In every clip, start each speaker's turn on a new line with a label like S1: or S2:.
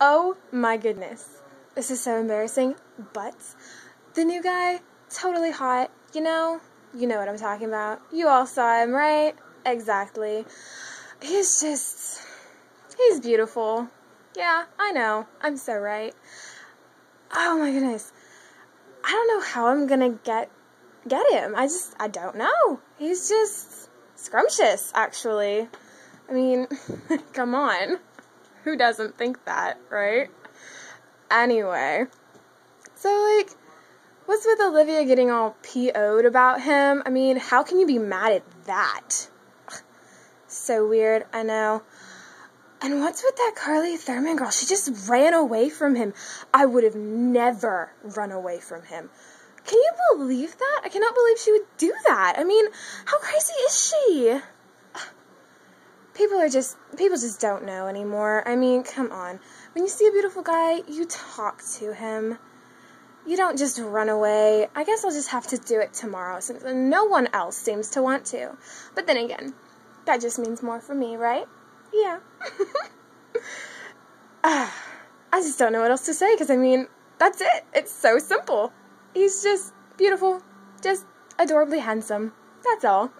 S1: Oh my goodness. This is so embarrassing, but the new guy, totally hot. You know? You know what I'm talking about. You all saw him, right? Exactly. He's just. He's beautiful. Yeah, I know. I'm so right. Oh my goodness. I don't know how I'm gonna get get him. I just I don't know. He's just scrumptious, actually. I mean, come on. Who doesn't think that, right? Anyway. So like what's with Olivia getting all PO'd about him? I mean, how can you be mad at that? So weird, I know. And what's with that Carly Thurman girl? She just ran away from him. I would have never run away from him. Can you believe that? I cannot believe she would do that. I mean, how crazy is she? People are just, people just don't know anymore. I mean, come on. When you see a beautiful guy, you talk to him. You don't just run away. I guess I'll just have to do it tomorrow since no one else seems to want to. But then again, that just means more for me, right? Yeah. uh, I just don't know what else to say because I mean, that's it. It's so simple. He's just beautiful, just adorably handsome. That's all.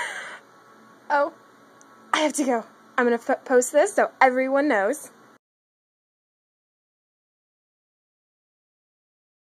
S1: oh, I have to go. I'm going to post this so everyone knows.